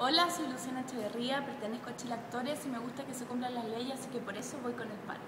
Hola, soy Luciana Echeverría, pertenezco a Chile Actores y me gusta que se cumplan las leyes, así que por eso voy con el paro.